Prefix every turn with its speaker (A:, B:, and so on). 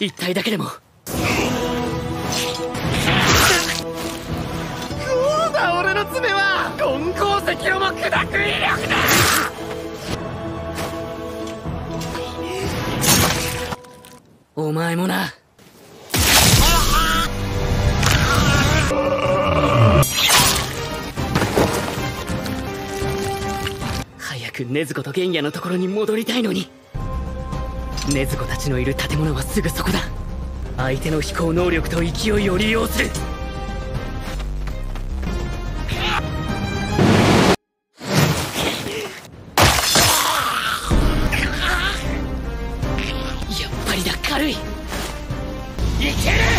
A: 一体だけでも。
B: そうだ俺の爪は。金鉱石をも砕く威力だ。
A: お前もな。早く禰豆子と玄也のところに戻りたいのに禰豆子たちのいる建物はすぐそこだ。相手の飛行能力と勢いを利用する。やっぱりだ軽い。いける！